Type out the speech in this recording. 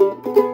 thank you